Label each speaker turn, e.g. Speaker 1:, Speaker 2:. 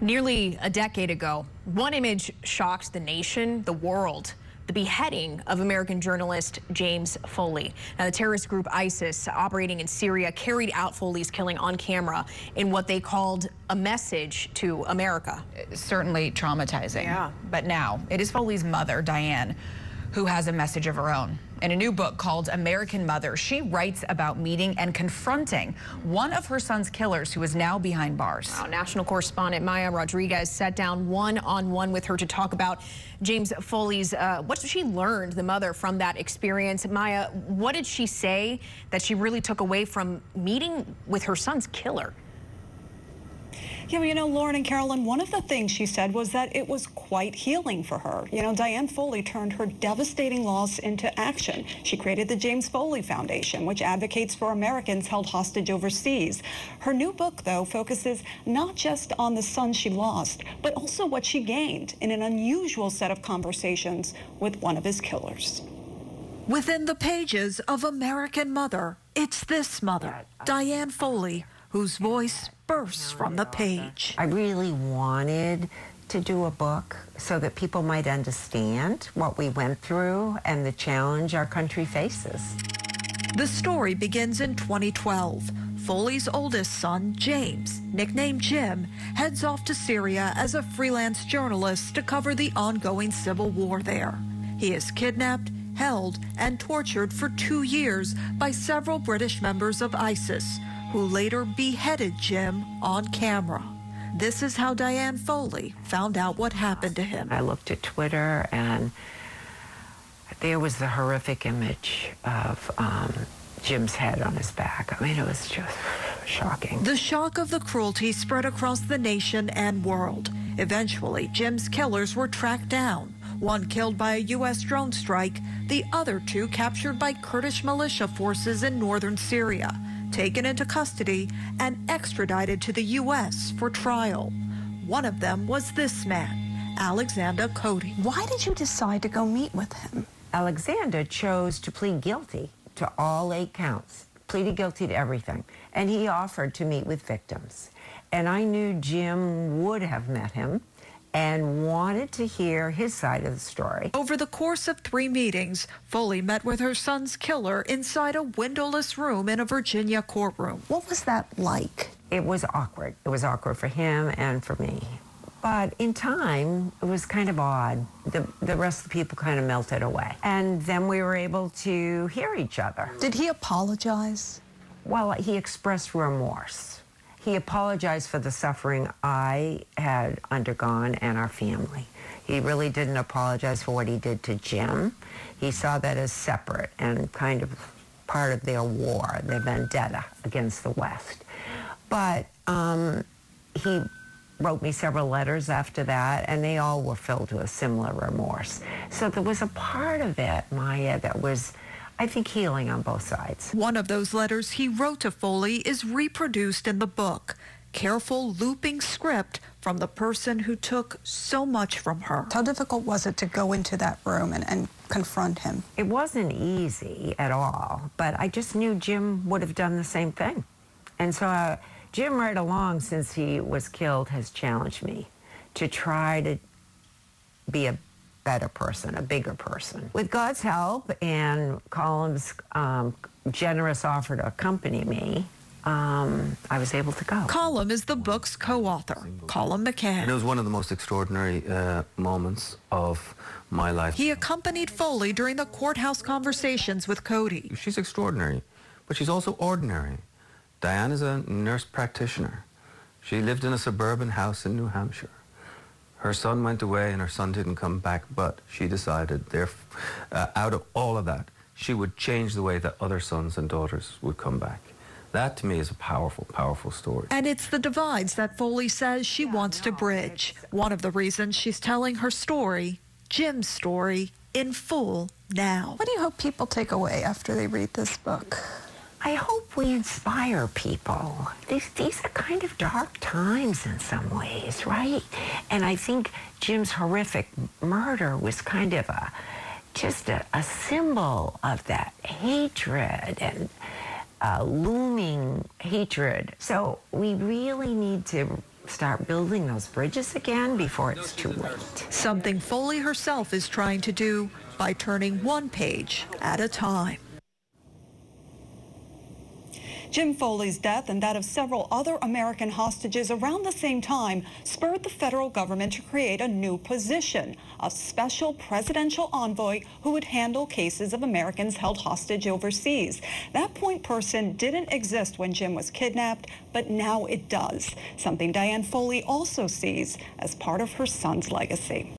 Speaker 1: Nearly a decade ago, one image shocked the nation, the world the beheading of American journalist James Foley. Now, the terrorist group ISIS, operating in Syria, carried out Foley's killing on camera in what they called a message to America.
Speaker 2: Certainly traumatizing.
Speaker 1: Yeah.
Speaker 2: But now, it is Foley's mother, Diane, who has a message of her own. In a new book called American Mother, she writes about meeting and confronting one of her son's killers who is now behind bars.
Speaker 1: Wow, national correspondent Maya Rodriguez sat down one-on-one with her to talk about James Foley's, uh, what she learned, the mother, from that experience. Maya, what did she say that she really took away from meeting with her son's killer?
Speaker 3: Yeah, well, you know, Lauren and Carolyn, one of the things she said was that it was quite healing for her. You know, Diane Foley turned her devastating loss into action. She created the James Foley Foundation, which advocates for Americans held hostage overseas. Her new book, though, focuses not just on the son she lost, but also what she gained in an unusual set of conversations with one of his killers.
Speaker 4: Within the pages of American Mother, it's this mother, Diane Foley, whose voice bursts from the page.
Speaker 5: I really wanted to do a book so that people might understand what we went through and the challenge our country faces.
Speaker 4: The story begins in 2012. Foley's oldest son, James, nicknamed Jim, heads off to Syria as a freelance journalist to cover the ongoing civil war there. He is kidnapped, held, and tortured for two years by several British members of ISIS who later beheaded Jim on camera. This is how Diane Foley found out what happened to him.
Speaker 5: I looked at Twitter and there was the horrific image of um, Jim's head on his back. I mean, it was just shocking.
Speaker 4: The shock of the cruelty spread across the nation and world. Eventually, Jim's killers were tracked down. One killed by a U.S. drone strike, the other two captured by Kurdish militia forces in northern Syria taken into custody and extradited to the U.S. for trial. One of them was this man, Alexanda Kotey.
Speaker 3: Why did you decide to go meet with him?
Speaker 5: Alexander chose to plead guilty to all eight counts, pleaded guilty to everything, and he offered to meet with victims. And I knew Jim would have met him and wanted to hear his side of the story.
Speaker 4: Over the course of three meetings, Foley met with her son's killer inside a windowless room in a Virginia courtroom.
Speaker 3: What was that like?
Speaker 5: It was awkward. It was awkward for him and for me. But in time, it was kind of odd. The, the rest of the people kind of melted away. And then we were able to hear each other.
Speaker 3: Did he apologize?
Speaker 5: Well, he expressed remorse. He apologized for the suffering I had undergone and our family. He really didn't apologize for what he did to Jim. He saw that as separate and kind of part of their war, their vendetta against the West. But um, he wrote me several letters after that, and they all were filled with similar remorse. So there was a part of it, Maya, that was I think healing on both sides.
Speaker 4: One of those letters he wrote to Foley is reproduced in the book. Careful looping script from the person who took so much from her.
Speaker 3: How difficult was it to go into that room and, and confront him?
Speaker 5: It wasn't easy at all, but I just knew Jim would have done the same thing. And so uh, Jim, right along since he was killed, has challenged me to try to be a better person, a bigger person. With God's help and Colum's um, generous offer to accompany me, um, I was able to go.
Speaker 4: Colum is the book's co-author, Colum McCann.
Speaker 6: And it was one of the most extraordinary uh, moments of my life.
Speaker 4: He accompanied Foley during the courthouse conversations with Kotey.
Speaker 6: She's extraordinary, but she's also ordinary. Diane is a nurse practitioner. She lived in a suburban house in New Hampshire. Her son went away and her son didn't come back, but she decided there, uh, out of all of that, she would change the way that other sons and daughters would come back. That to me is a powerful, powerful story.
Speaker 4: And it's the divides that Foley says she wants to bridge. One of the reasons she's telling her story, Jim's story, in full now.
Speaker 3: What do you hope people take away after they read this book?
Speaker 5: I hope we inspire people. These, these are kind of dark times in some ways, right? And I think Jim's horrific murder was kind of a just a, a symbol of that hatred and uh, looming hatred. So we really need to start building those bridges again before it's too late.
Speaker 4: Something Foley herself is trying to do by turning one page at a time.
Speaker 3: Jim Foley's death and that of several other American hostages around the same time spurred the federal government to create a new position, a special presidential envoy who would handle cases of Americans held hostage overseas. That point person didn't exist when Jim was kidnapped, but now it does, something Diane Foley also sees as part of her son's legacy.